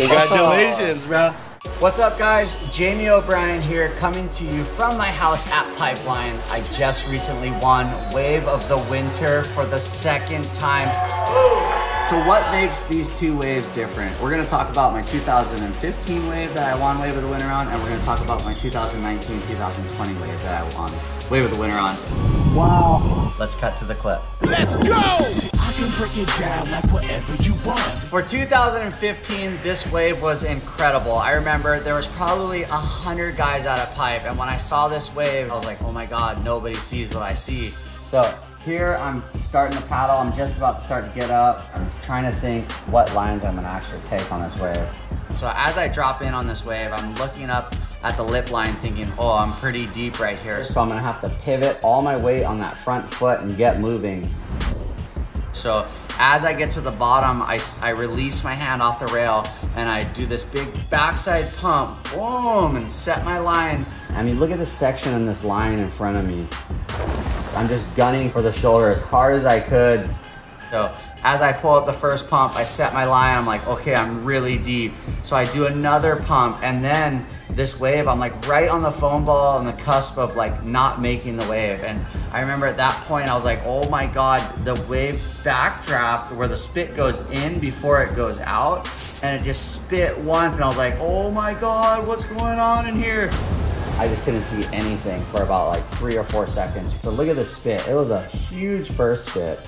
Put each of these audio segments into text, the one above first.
Congratulations, bro. What's up guys? Jamie O'Brien here coming to you from my house at Pipeline. I just recently won Wave of the Winter for the second time. So what makes these two waves different? We're gonna talk about my 2015 wave that I won Wave of the Winter on, and we're gonna talk about my 2019-2020 wave that I won Wave of the Winter on. Wow. Let's cut to the clip. Let's go! Can break it down like whatever you want. For 2015, this wave was incredible. I remember there was probably a hundred guys out of pipe, and when I saw this wave, I was like, oh my God, nobody sees what I see. So here I'm starting to paddle. I'm just about to start to get up. I'm trying to think what lines I'm gonna actually take on this wave. So as I drop in on this wave, I'm looking up at the lip line thinking, oh, I'm pretty deep right here. So I'm gonna have to pivot all my weight on that front foot and get moving. So as I get to the bottom, I, I release my hand off the rail and I do this big backside pump, boom, and set my line. I mean, look at this section and this line in front of me. I'm just gunning for the shoulder as hard as I could. So as I pull up the first pump, I set my line, I'm like, okay, I'm really deep. So I do another pump and then this wave, I'm like right on the foam ball on the cusp of like not making the wave. And I remember at that point, I was like, oh my God, the wave backdraft where the spit goes in before it goes out and it just spit once. And I was like, oh my God, what's going on in here? I just couldn't see anything for about like three or four seconds. So look at the spit. It was a huge first spit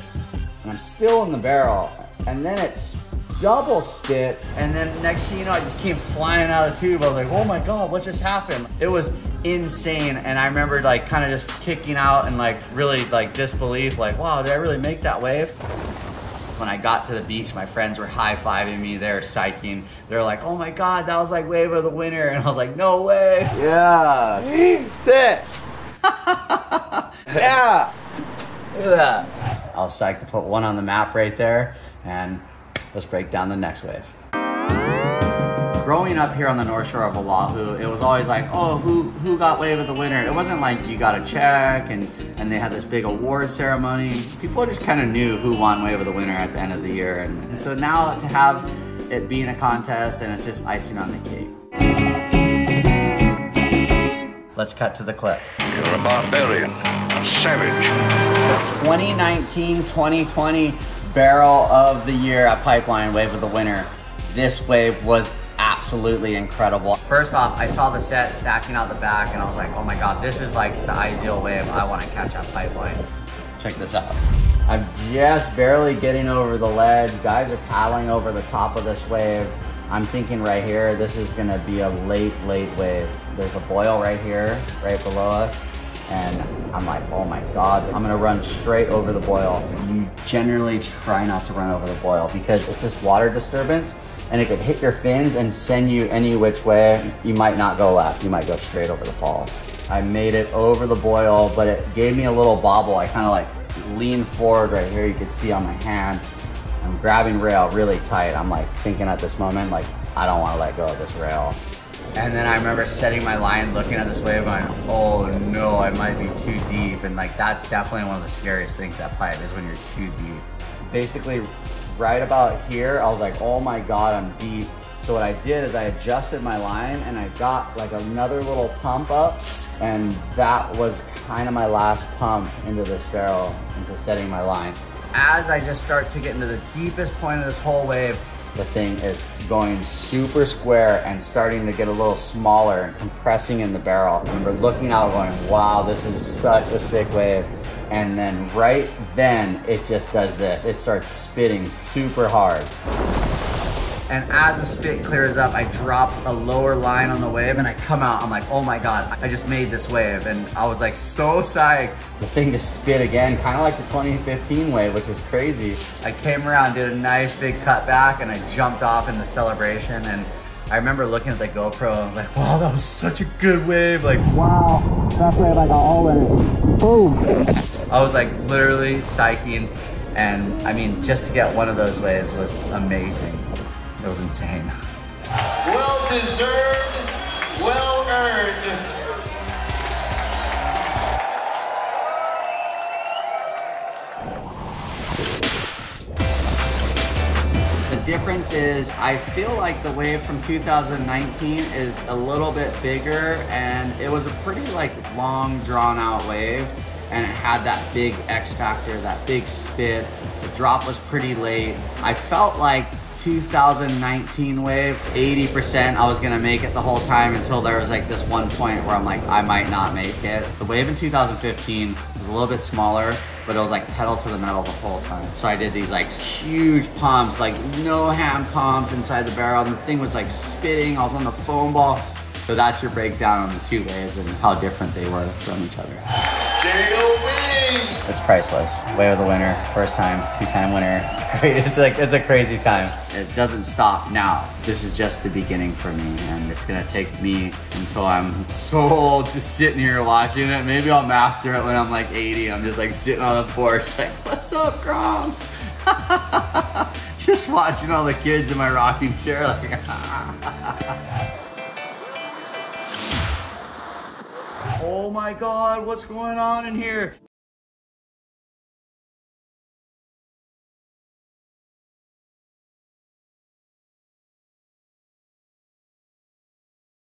and I'm still in the barrel. And then it's double spits. And then next thing you know, I just came flying out of the tube. I was like, oh my God, what just happened? It was insane. And I remember like kind of just kicking out and like really like disbelief, like, wow, did I really make that wave? When I got to the beach, my friends were high-fiving me. They were psyching. They were like, oh my God, that was like wave of the winter. And I was like, no way. Yeah. He's sick. yeah. Look at that. I was psyched to put one on the map right there. And let's break down the next wave. Growing up here on the North Shore of Oahu, it was always like, oh, who who got wave of the winter? It wasn't like you got a check and, and they had this big award ceremony. People just kind of knew who won wave of the winter at the end of the year. And, and so now to have it being a contest and it's just icing on the cake. Let's cut to the clip. You're a barbarian, a savage. 2019-2020 barrel of the year at Pipeline Wave of the Winter. This wave was absolutely incredible. First off, I saw the set stacking out the back and I was like, oh my God, this is like the ideal wave I wanna catch at Pipeline. Check this out. I'm just barely getting over the ledge. Guys are paddling over the top of this wave. I'm thinking right here, this is gonna be a late, late wave. There's a boil right here, right below us. And I'm like, oh my God, I'm gonna run straight over the boil. You generally try not to run over the boil because it's this water disturbance and it could hit your fins and send you any which way. You might not go left, you might go straight over the fall. I made it over the boil, but it gave me a little bobble. I kind of like leaned forward right here. You could see on my hand. I'm grabbing rail really tight. I'm like thinking at this moment, like, I don't want to let go of this rail. And then I remember setting my line, looking at this wave, going, oh no, I might be too deep. And like, that's definitely one of the scariest things that pipe is when you're too deep. Basically, right about here, I was like, oh my God, I'm deep. So what I did is I adjusted my line and I got like another little pump up and that was kind of my last pump into this barrel, into setting my line. As I just start to get into the deepest point of this whole wave, the thing is going super square and starting to get a little smaller and compressing in the barrel. And we're looking out going, wow, this is such a sick wave. And then right then, it just does this. It starts spitting super hard. And as the spit clears up, I drop a lower line on the wave and I come out, I'm like, oh my God, I just made this wave. And I was like so psyched. The thing just spit again, kind of like the 2015 wave, which was crazy. I came around, did a nice big cut back and I jumped off in the celebration. And I remember looking at the GoPro and I was like, wow, that was such a good wave. Like, wow, that wave I got all in it. Boom. I was like literally psyching. And I mean, just to get one of those waves was amazing. It was insane. Well deserved, well earned. The difference is I feel like the wave from 2019 is a little bit bigger and it was a pretty like long drawn out wave and it had that big X factor, that big spit. The drop was pretty late. I felt like 2019 wave, 80% I was gonna make it the whole time until there was like this one point where I'm like, I might not make it. The wave in 2015 was a little bit smaller, but it was like pedal to the metal the whole time. So I did these like huge pumps, like no hand pumps inside the barrel, and the thing was like spitting, I was on the foam ball. So that's your breakdown on the two waves and how different they were from each other. It's priceless. Way of the winner, first time, two-time winner. It's like it's a crazy time. It doesn't stop now. This is just the beginning for me, and it's gonna take me until I'm so old just sitting here watching it. Maybe I'll master it when I'm like 80. I'm just like sitting on the porch, like, "What's up, Groms?" just watching all the kids in my rocking chair, like. Oh my god, what's going on in here?